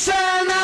It's an